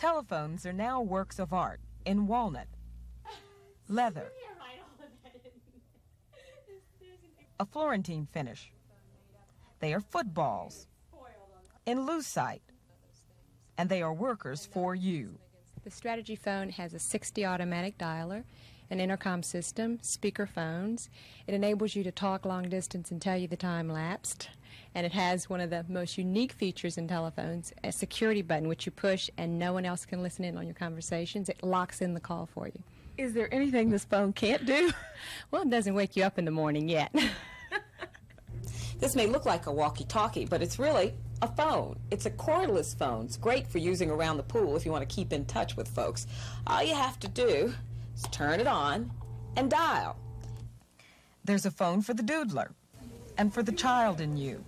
Telephones are now works of art in walnut, leather, a Florentine finish. They are footballs in lucite, and they are workers for you. The Strategy phone has a 60 automatic dialer, an intercom system, speaker phones. It enables you to talk long distance and tell you the time lapsed. And it has one of the most unique features in telephones, a security button which you push and no one else can listen in on your conversations. It locks in the call for you. Is there anything this phone can't do? Well, it doesn't wake you up in the morning yet. This may look like a walkie-talkie, but it's really a phone. It's a cordless phone. It's great for using around the pool if you want to keep in touch with folks. All you have to do is turn it on and dial. There's a phone for the doodler and for the child in you.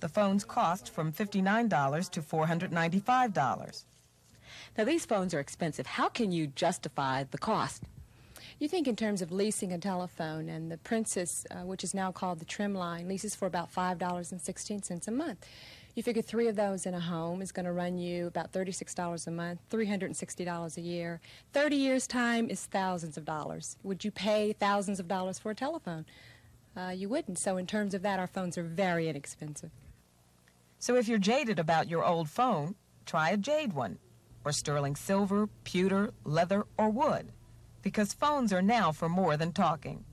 The phones cost from $59 to $495. Now, these phones are expensive. How can you justify the cost? You think in terms of leasing a telephone, and the Princess, uh, which is now called the Trimline, leases for about $5.16 a month. You figure three of those in a home is going to run you about $36 a month, $360 a year. 30 years' time is thousands of dollars. Would you pay thousands of dollars for a telephone? Uh, you wouldn't. So, in terms of that, our phones are very inexpensive. So if you're jaded about your old phone, try a jade one, or sterling silver, pewter, leather, or wood, because phones are now for more than talking.